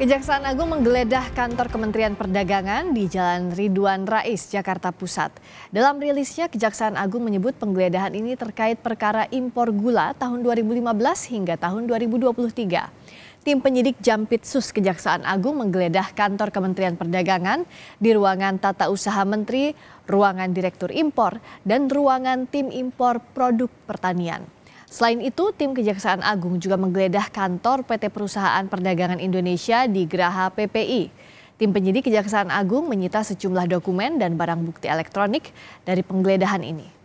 Kejaksaan Agung menggeledah kantor Kementerian Perdagangan di Jalan Ridwan Rais, Jakarta Pusat. Dalam rilisnya, Kejaksaan Agung menyebut penggeledahan ini terkait perkara impor gula tahun 2015 hingga tahun 2023. Tim penyidik Jampitsus Kejaksaan Agung menggeledah kantor Kementerian Perdagangan di ruangan Tata Usaha Menteri, ruangan Direktur Impor, dan ruangan Tim Impor Produk Pertanian. Selain itu, tim Kejaksaan Agung juga menggeledah kantor PT Perusahaan Perdagangan Indonesia di Geraha PPI. Tim penyidik Kejaksaan Agung menyita sejumlah dokumen dan barang bukti elektronik dari penggeledahan ini.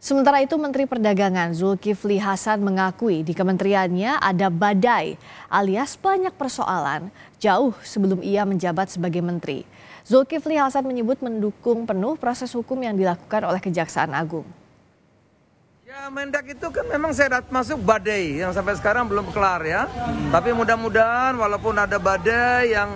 Sementara itu Menteri Perdagangan Zulkifli Hasan mengakui di kementeriannya ada badai alias banyak persoalan jauh sebelum ia menjabat sebagai menteri. Zulkifli Hasan menyebut mendukung penuh proses hukum yang dilakukan oleh Kejaksaan Agung. Ya Mendak itu kan memang saya masuk badai yang sampai sekarang belum kelar ya. Tapi mudah-mudahan walaupun ada badai yang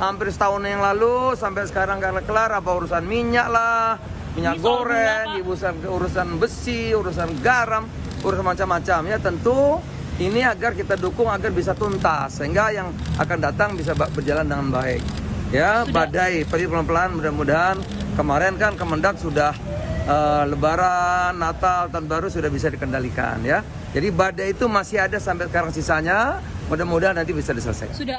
hampir setahun yang lalu sampai sekarang karena kelar apa urusan minyak lah, minyak goreng, urusan urusan besi, urusan garam, urusan macam-macam ya tentu ini agar kita dukung agar bisa tuntas sehingga yang akan datang bisa berjalan dengan baik. Ya, sudah. badai, tapi pelan-pelan mudah-mudahan kemarin kan Kemendak sudah uh, lebaran, Natal, tahun baru sudah bisa dikendalikan ya. Jadi badai itu masih ada sampai sekarang sisanya, mudah-mudahan nanti bisa diselesaikan. Sudah